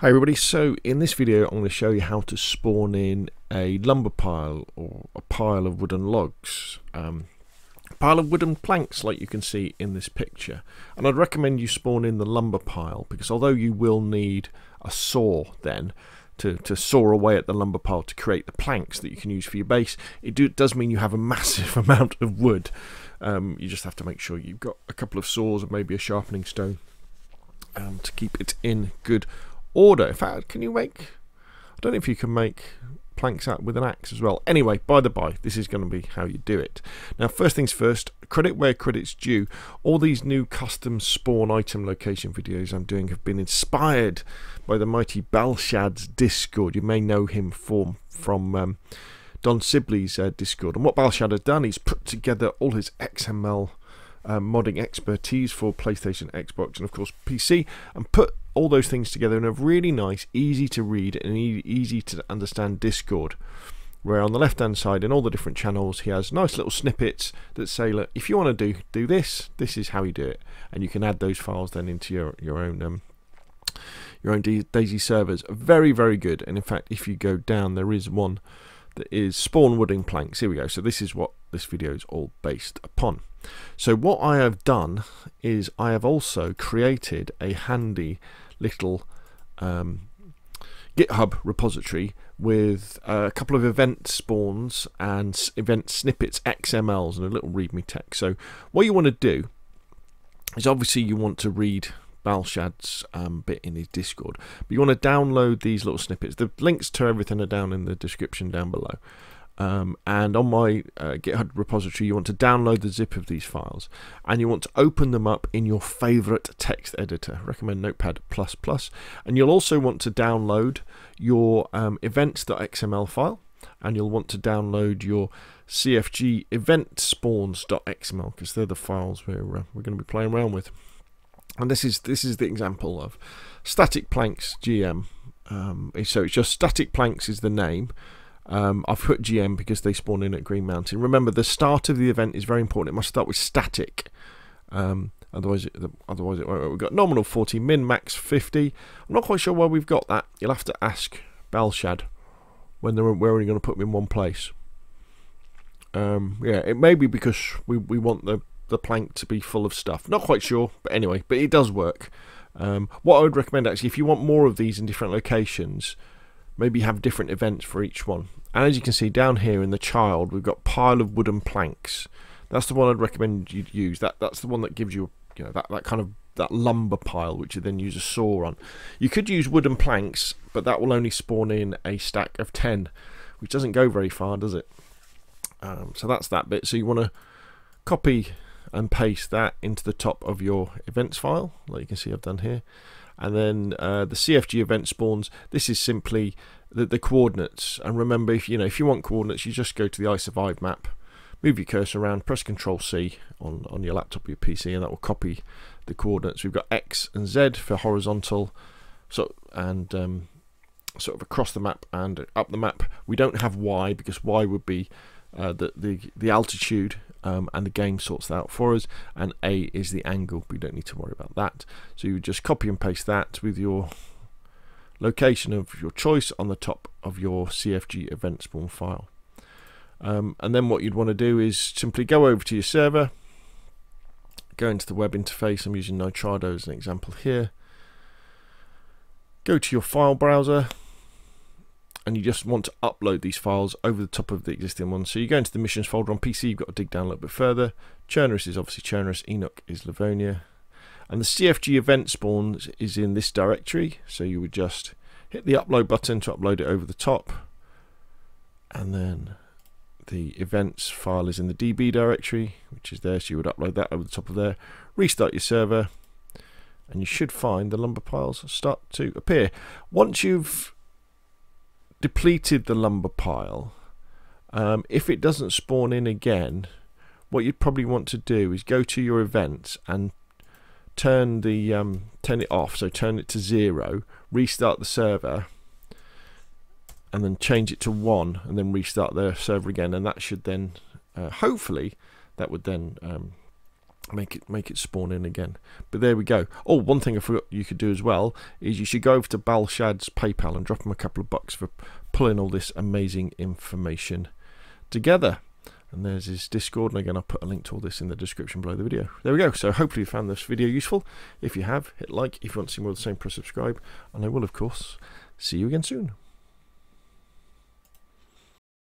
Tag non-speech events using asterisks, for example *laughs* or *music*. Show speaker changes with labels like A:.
A: Hi everybody, so in this video I'm going to show you how to spawn in a lumber pile or a pile of wooden logs. Um, pile of wooden planks like you can see in this picture and I'd recommend you spawn in the lumber pile because although you will need a saw then to, to saw away at the lumber pile to create the planks that you can use for your base it do, does mean you have a massive *laughs* amount of wood um, you just have to make sure you've got a couple of saws and maybe a sharpening stone um, to keep it in good order. In fact, can you make... I don't know if you can make planks out with an axe as well. Anyway, by the by, this is going to be how you do it. Now, first things first, credit where credit's due. All these new custom spawn item location videos I'm doing have been inspired by the mighty Bhaalshad's Discord. You may know him from, from um, Don Sibley's uh, Discord. And what Bhaalshad has done, he's put together all his XML um, modding expertise for PlayStation, Xbox, and of course PC, and put all those things together in a really nice, easy to read and e easy to understand Discord. Where on the left hand side, in all the different channels, he has nice little snippets that say, look, if you want to do do this, this is how you do it, and you can add those files then into your your own um, your own DayZ servers. Very very good. And in fact, if you go down, there is one that is spawn wooding planks. Here we go. So this is what this video is all based upon. So what I have done is I have also created a handy little um, GitHub repository with a couple of event spawns and event snippets XMLs and a little readme text. So what you want to do is obviously you want to read Bhaalshad's um, bit in his Discord, but you want to download these little snippets. The links to everything are down in the description down below. Um, and on my uh, GitHub repository, you want to download the zip of these files and you want to open them up in your favorite text editor. Recommend Notepad++. And you'll also want to download your um, events.xml file and you'll want to download your CFG event spawns.xml because they're the files we're, uh, we're going to be playing around with. And this is this is the example of static planks GM. Um, so it's just static planks is the name um, I've put GM because they spawn in at Green Mountain. Remember, the start of the event is very important. It must start with static. Um, otherwise, it, otherwise it won't. We've got nominal 40, min max 50. I'm not quite sure why we've got that. You'll have to ask Bhaalshad when they're, we're only going to put them in one place. Um, yeah, it may be because we, we want the, the plank to be full of stuff. Not quite sure, but anyway, but it does work. Um, what I would recommend actually, if you want more of these in different locations, maybe have different events for each one. And as you can see down here in the child, we've got pile of wooden planks. That's the one I'd recommend you use. That that's the one that gives you you know that that kind of that lumber pile, which you then use a saw on. You could use wooden planks, but that will only spawn in a stack of ten, which doesn't go very far, does it? Um, so that's that bit. So you want to copy and paste that into the top of your events file, like you can see I've done here and then uh, the CFG event spawns. This is simply the, the, coordinates. And remember, if you know if you want coordinates, you just go to the I iZurvive map, move your cursor around, press Control C on on your laptop or your PC, and that will copy the coordinates. We've got X and Z for horizontal, so and um, sort of across the map and up the map. We don't have Y because Y would be uh, the, the the altitude um, and the game sorts that out for us. And A is the angle. We don't need to worry about that. So you just copy and paste that with your location of your choice on the top of your CFG event spawn file. Um, and then what you'd want to do is simply go over to your server go into the web interface. I'm using Nitrado as an example here. Go to your file browser and you just want to upload these files over the top of the existing ones. So you go into the missions folder on PC, you've got to dig down a little bit further. Chernarus is obviously Chernarus, Enoch is Livonia. And the CFG event spawns is in this directory, so you would just hit the upload button to upload it over the top. And then the events file is in the DB directory, which is there, so you would upload that over the top of there. Restart your server, and you should find the lumber piles start to appear. Once you've depleted the lumber pile, um, if it doesn't spawn in again, what you'd probably want to do is go to your events and turn the um, turn it off. So turn it to zero, restart the server, and then change it to one, and then restart the server again. And that should then, uh, hopefully, that would then um, make it make it spawn in again. But there we go. Oh, one thing I forgot you could do as well is you should go over to Bhaalshad's PayPal and drop him a couple of bucks for pulling all this amazing information together. And there's his Discord, and again, I'll put a link to all this in the description below the video. There we go. So hopefully you found this video useful. If you have, hit like. If you want to see more of the same, press subscribe. And I will, of course, see you again soon.